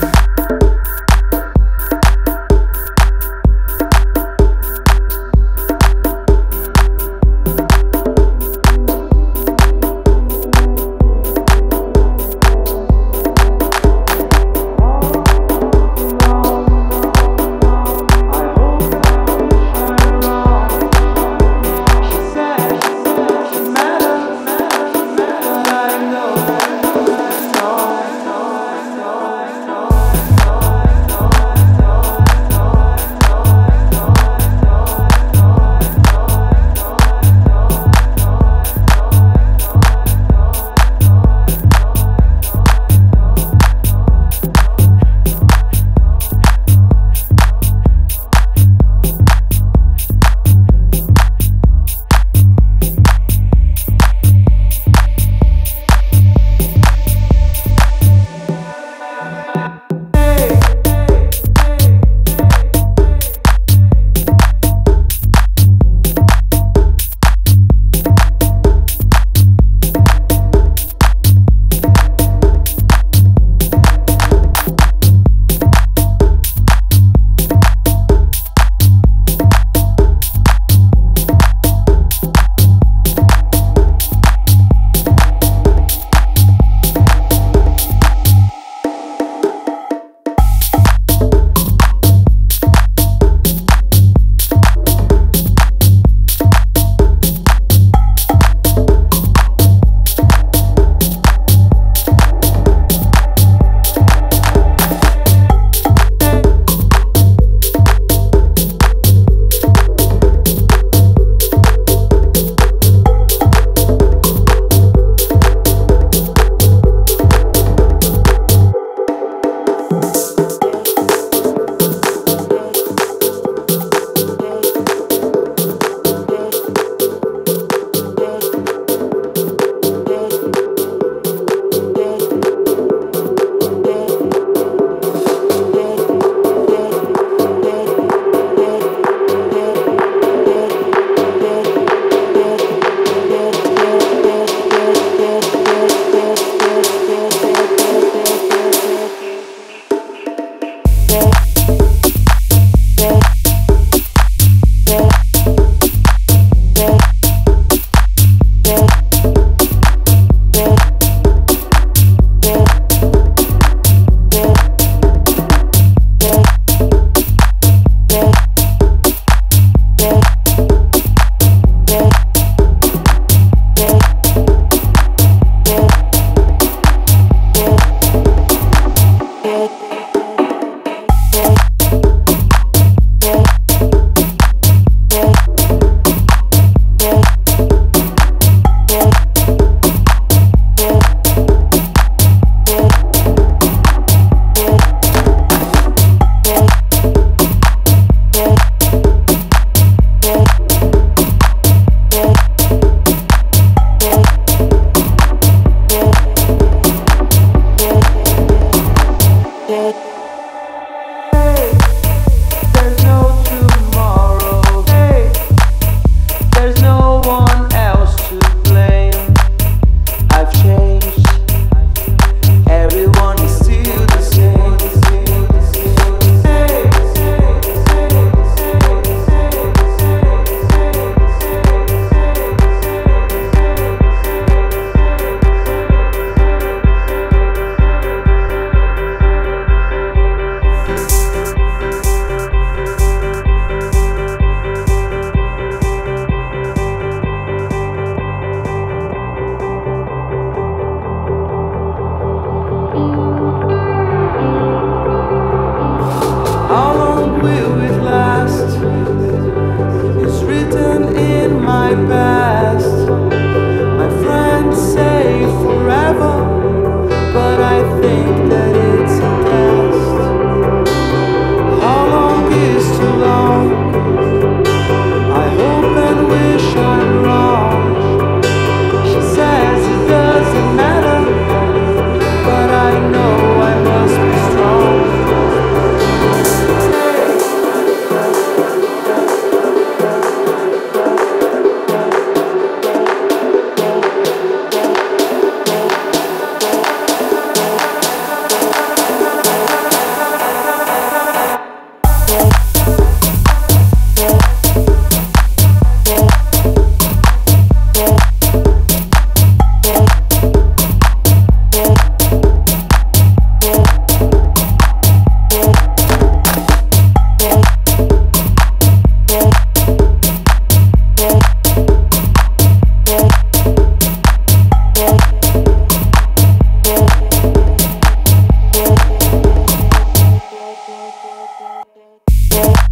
will Yeah.